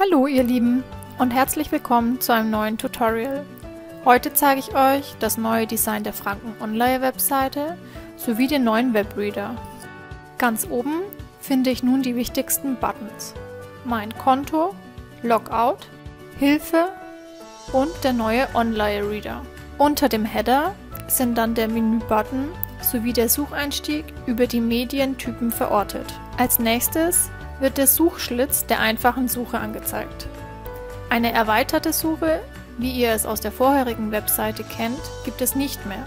Hallo ihr Lieben und herzlich willkommen zu einem neuen Tutorial. Heute zeige ich euch das neue Design der Franken Online Webseite sowie den neuen Webreader. Ganz oben finde ich nun die wichtigsten Buttons. Mein Konto, Logout, Hilfe und der neue Online Reader. Unter dem Header sind dann der Menü-Button sowie der Sucheinstieg über die Medientypen verortet. Als nächstes wird der Suchschlitz der einfachen Suche angezeigt. Eine erweiterte Suche, wie ihr es aus der vorherigen Webseite kennt, gibt es nicht mehr.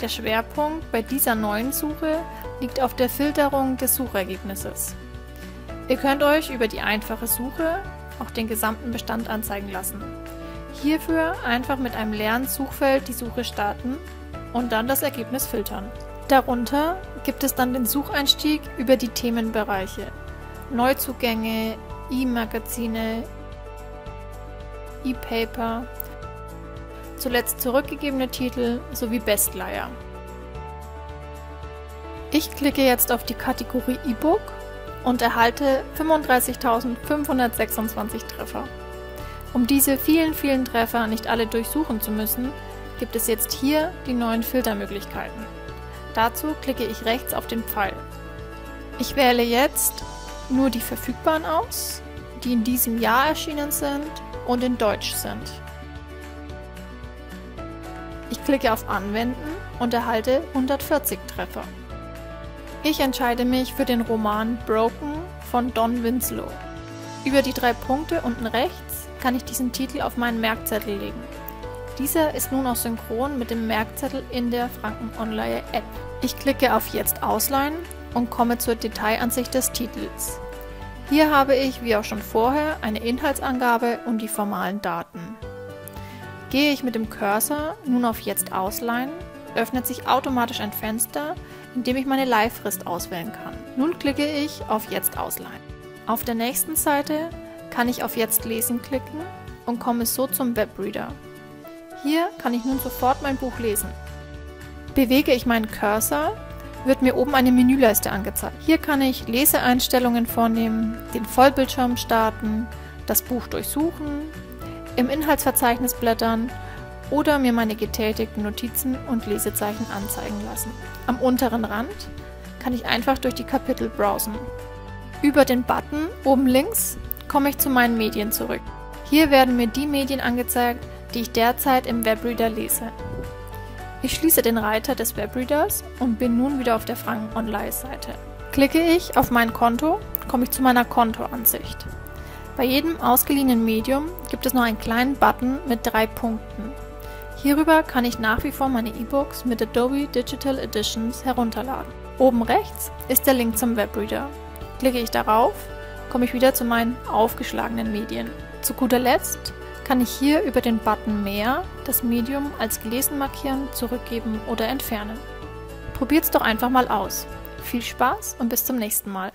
Der Schwerpunkt bei dieser neuen Suche liegt auf der Filterung des Suchergebnisses. Ihr könnt euch über die einfache Suche auch den gesamten Bestand anzeigen lassen. Hierfür einfach mit einem leeren Suchfeld die Suche starten und dann das Ergebnis filtern. Darunter gibt es dann den Sucheinstieg über die Themenbereiche Neuzugänge, E-Magazine, E-Paper, zuletzt zurückgegebene Titel sowie Bestleier. Ich klicke jetzt auf die Kategorie E-Book und erhalte 35.526 Treffer. Um diese vielen, vielen Treffer nicht alle durchsuchen zu müssen, gibt es jetzt hier die neuen Filtermöglichkeiten. Dazu klicke ich rechts auf den Pfeil. Ich wähle jetzt nur die verfügbaren aus, die in diesem Jahr erschienen sind und in Deutsch sind. Ich klicke auf Anwenden und erhalte 140 Treffer. Ich entscheide mich für den Roman Broken von Don Winslow. Über die drei Punkte unten rechts kann ich diesen Titel auf meinen Merkzettel legen. Dieser ist nun auch synchron mit dem Merkzettel in der Franken Online App. Ich klicke auf Jetzt ausleihen und komme zur Detailansicht des Titels. Hier habe ich, wie auch schon vorher, eine Inhaltsangabe und die formalen Daten. Gehe ich mit dem Cursor nun auf Jetzt ausleihen, öffnet sich automatisch ein Fenster, in dem ich meine Leihfrist auswählen kann. Nun klicke ich auf Jetzt ausleihen. Auf der nächsten Seite kann ich auf Jetzt lesen klicken und komme so zum Webreader. Hier kann ich nun sofort mein Buch lesen. Bewege ich meinen Cursor, wird mir oben eine Menüleiste angezeigt. Hier kann ich Leseeinstellungen vornehmen, den Vollbildschirm starten, das Buch durchsuchen, im Inhaltsverzeichnis blättern oder mir meine getätigten Notizen und Lesezeichen anzeigen lassen. Am unteren Rand kann ich einfach durch die Kapitel browsen. Über den Button oben links komme ich zu meinen Medien zurück. Hier werden mir die Medien angezeigt, die ich derzeit im Webreader lese. Ich schließe den Reiter des Webreaders und bin nun wieder auf der Franken Online-Seite. Klicke ich auf mein Konto, komme ich zu meiner Kontoansicht. Bei jedem ausgeliehenen Medium gibt es noch einen kleinen Button mit drei Punkten. Hierüber kann ich nach wie vor meine E-Books mit Adobe Digital Editions herunterladen. Oben rechts ist der Link zum Webreader. Klicke ich darauf, komme ich wieder zu meinen aufgeschlagenen Medien. Zu guter Letzt kann ich hier über den Button Mehr das Medium als gelesen markieren, zurückgeben oder entfernen. Probiert's doch einfach mal aus. Viel Spaß und bis zum nächsten Mal.